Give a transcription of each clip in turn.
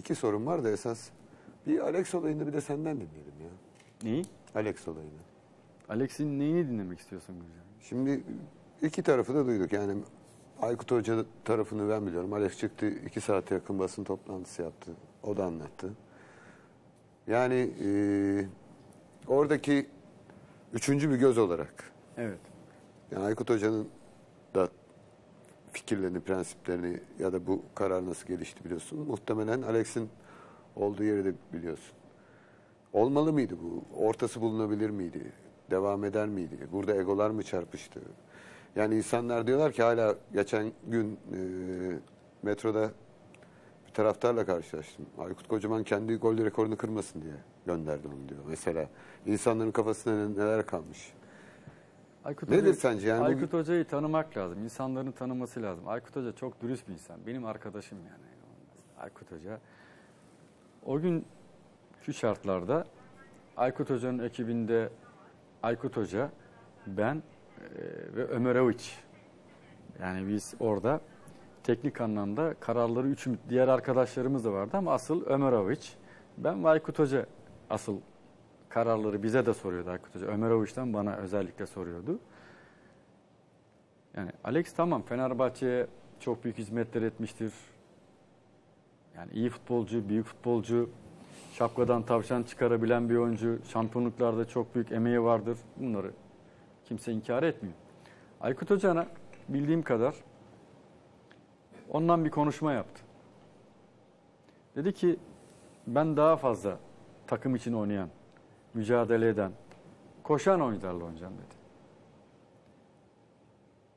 iki sorun var da esas. Bir Alex olayını bir de senden dinleyelim ya. Neyi? Alex olayını. Alex'in neyini dinlemek istiyorsun Gülcan? Şimdi iki tarafı da duyduk. Yani Aykut Hoca tarafını ben biliyorum. Alex çıktı iki saate yakın basın toplantısı yaptı. O da anlattı. Yani e, oradaki üçüncü bir göz olarak Evet. yani Aykut Hoca'nın da fikirlerini, prensiplerini ya da bu karar nasıl gelişti biliyorsun. Muhtemelen Alex'in olduğu yeri de biliyorsun. Olmalı mıydı bu? Ortası bulunabilir miydi? Devam eder miydi? Burada egolar mı çarpıştı? Yani insanlar diyorlar ki hala geçen gün e, metroda bir taraftarla karşılaştım. Aykut Kocaman kendi gol rekorunu kırmasın diye gönderdi onu diyor. Mesela insanların kafasında neler kalmış. Aykut Nedir Hoca'yı- sence yani Aykut Hoca'yı tanımak lazım. İnsanların tanıması lazım. Aykut Hoca çok dürüst bir insan. Benim arkadaşım yani. Aykut Hoca. O günkü şartlarda Aykut Hoca'nın ekibinde Aykut Hoca, ben e, ve Ömer Avuç. Yani biz orada teknik anlamda kararları üç diğer arkadaşlarımız da vardı ama asıl Ömer Avuç. Ben ve Aykut Hoca asıl kararları bize de soruyordu Aykut Hoca. Ömer Avuç'tan bana özellikle soruyordu. Yani Alex tamam Fenerbahçe'ye çok büyük hizmetler etmiştir. Yani iyi futbolcu, büyük futbolcu, şapkadan tavşan çıkarabilen bir oyuncu, şampiyonluklarda çok büyük emeği vardır. Bunları kimse inkar etmiyor. Aykut Hoca'na bildiğim kadar ondan bir konuşma yaptı. Dedi ki ben daha fazla takım için oynayan, mücadele eden, koşan oyuncularla oynayacağım dedi.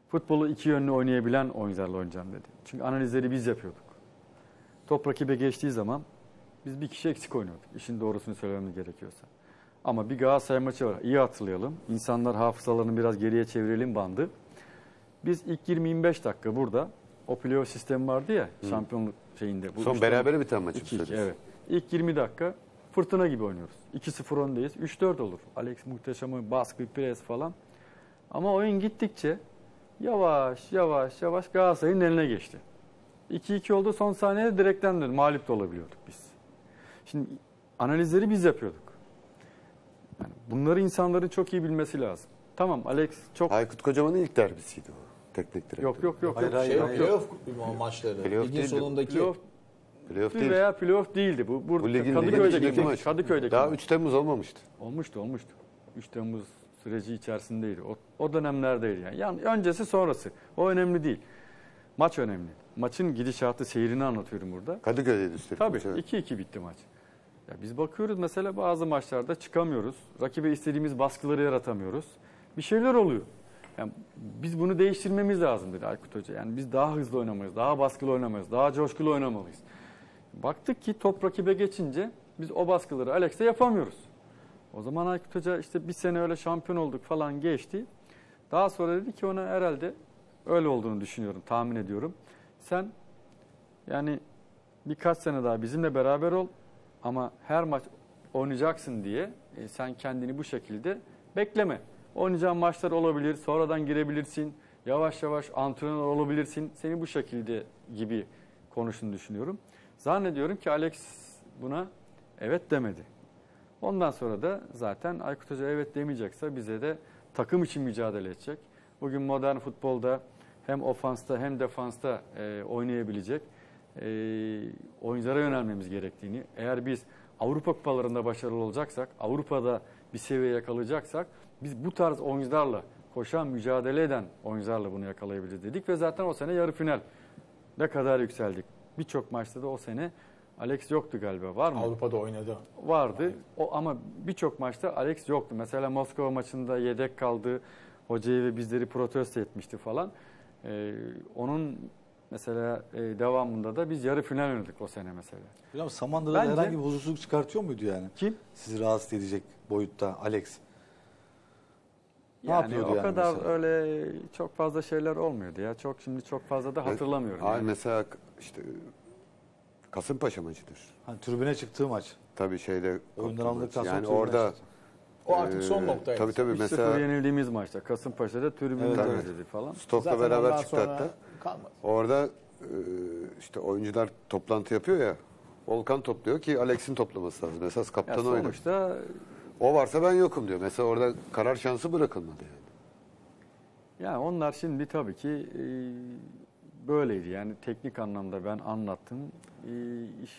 Futbolu iki yönlü oynayabilen oyuncularla oynayacağım dedi. Çünkü analizleri biz yapıyorduk. Top rakibe geçtiği zaman biz bir kişi eksik oynuyorduk. İşin doğrusunu söylememiz gerekiyorsa. Ama bir Galatasaray maçı var. İyi hatırlayalım. İnsanlar hafızalarını biraz geriye çevirelim bandı. Biz ilk 20-25 dakika burada o playoff sistemi vardı ya şampiyonluk şeyinde. Bu Son üçten- berabere biten maçı 2-2 söylüyorsun. evet. İlk 20 dakika fırtına gibi oynuyoruz. 2-0 öndeyiz. 3-4 olur. Alex muhteşem oyun, baskı, pres falan. Ama oyun gittikçe yavaş yavaş yavaş Galatasaray'ın eline geçti. 2-2 oldu son saniyede direkten dön. Mağlup da olabiliyorduk biz. Şimdi analizleri biz yapıyorduk. Yani bunları insanların çok iyi bilmesi lazım. Tamam Alex çok Aykut Kocaman'ın ilk derbisiydi o. Teknik direktör. yok yok yok. Hayır, yok. hayır, Şey, hayır. playoff maçları. Playoff Ligin sonundaki Playoff Playoff değil. veya playoff değildi. Bu, burada Bu ligin Kadıköy'deki ligin maç. Kadıköy'deki Daha maç. 3 Temmuz olmamıştı. Olmuştu, olmuştu. 3 Temmuz süreci içerisindeydi. O, o dönemlerdeydi yani. yani. Öncesi sonrası. O önemli değil. Maç önemli. Maçın gidişatı, seyrini anlatıyorum burada. Kadıköy'deydi üstelik. Tabii maç, evet. 2-2 bitti maç. Ya biz bakıyoruz mesela bazı maçlarda çıkamıyoruz. Rakibe istediğimiz baskıları yaratamıyoruz. Bir şeyler oluyor. Yani biz bunu değiştirmemiz lazım dedi Aykut Hoca. Yani biz daha hızlı oynamalıyız, daha baskılı oynamalıyız, daha coşkulu oynamalıyız. Baktık ki top rakibe geçince biz o baskıları Alex'e yapamıyoruz. O zaman Aykut Hoca işte bir sene öyle şampiyon olduk falan geçti. Daha sonra dedi ki ona herhalde öyle olduğunu düşünüyorum, tahmin ediyorum. Sen yani birkaç sene daha bizimle beraber ol ama her maç oynayacaksın diye e, sen kendini bu şekilde bekleme. Oynayacağın maçlar olabilir, sonradan girebilirsin, yavaş yavaş antrenör olabilirsin. Seni bu şekilde gibi konuştuğunu düşünüyorum. Zannediyorum ki Alex buna evet demedi. Ondan sonra da zaten Aykut Hoca evet demeyecekse bize de takım için mücadele edecek. Bugün modern futbolda hem ofansta hem defansta e, oynayabilecek e, oyunculara yönelmemiz gerektiğini, eğer biz Avrupa kupalarında başarılı olacaksak, Avrupa'da bir seviye yakalayacaksak biz bu tarz oyuncularla, koşan, mücadele eden oyuncularla bunu yakalayabiliriz dedik ve zaten o sene yarı final ne kadar yükseldik. Birçok maçta da o sene Alex yoktu galiba var mı? Avrupa'da oynadı. vardı. O ama birçok maçta Alex yoktu. Mesela Moskova maçında yedek kaldı. Hocayı ve bizleri protesto etmişti falan. Ee, onun mesela e, devamında da biz yarı final oynadık o sene mesela. Hocam Samandıra'da herhangi bir huzursuzluk çıkartıyor muydu yani? Kim? Sizi rahatsız edecek boyutta Alex. Ne yani yapıyordu o yani kadar mesela? öyle çok fazla şeyler olmuyordu ya. Çok şimdi çok fazla da hatırlamıyorum. Ay yani. mesela işte Kasımpaşa maçıdır. Hani tribüne çıktığı maç. Tabii şeyde Oyundan alındıktan sonra yani orada çıktı. O artık son noktaydı. Tabii tabii 3-0 mesela yenildiğimiz maçta Kasımpaşa'da tribünde Evet, evet. dedi falan. Zaten beraber çıktı sonra hatta. Kalmadı. Orada işte oyuncular toplantı yapıyor ya Volkan topluyor ki Alex'in toplaması lazım. Esas Ya kaptan oydu. O varsa ben yokum diyor. Mesela orada karar şansı bırakılmadı yani. yani onlar şimdi tabii ki e, böyleydi. Yani teknik anlamda ben anlattım. E, iş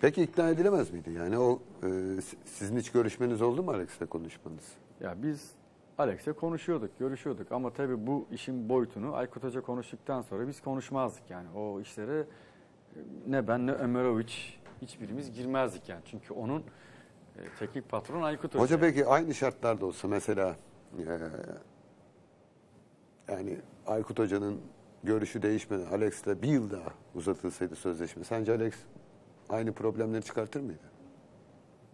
Peki ikna edilemez miydi? Yani o e, si- sizin hiç görüşmeniz oldu mu Alex'le konuşmanız? Ya biz Alex'le konuşuyorduk, görüşüyorduk ama tabii bu işin boyutunu Aykut Hoca konuştuktan sonra biz konuşmazdık yani. O işlere ne ben ne Ömeroviç hiçbirimiz girmezdik yani. Çünkü onun teknik patron Aykut Hoca. Hoca peki aynı şartlarda olsa mesela e, yani Aykut Hoca'nın görüşü değişmeden Alex'le bir yıl daha uzatılsaydı sözleşme. Sence Alex aynı problemleri çıkartır mıydı?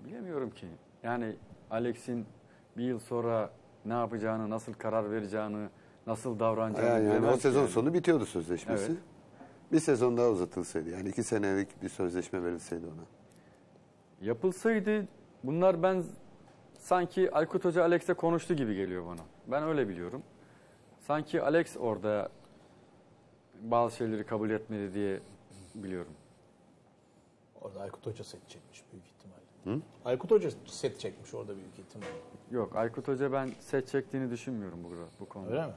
Bilemiyorum ki. Yani Alex'in bir yıl sonra ne yapacağını, nasıl karar vereceğini, nasıl davranacağını Yani, yani o sezon yani. sonu bitiyordu sözleşmesi. Evet. Bir sezon daha uzatılsaydı. Yani iki senelik bir sözleşme verilseydi ona. Yapılsaydı bunlar ben sanki Aykut Hoca Alex'le konuştu gibi geliyor bana. Ben öyle biliyorum. Sanki Alex orada bazı şeyleri kabul etmedi diye biliyorum. Orada Aykut Hoca set çekmiş büyük ihtimalle. Aykut Hoca set çekmiş orada büyük ihtimalle. Yok Aykut Hoca ben set çektiğini düşünmüyorum bu, bu konuda. Öyle mi?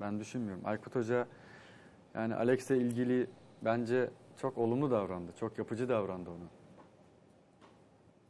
Ben düşünmüyorum. Aykut Hoca yani Alex'le ilgili bence çok olumlu davrandı. Çok yapıcı davrandı ona.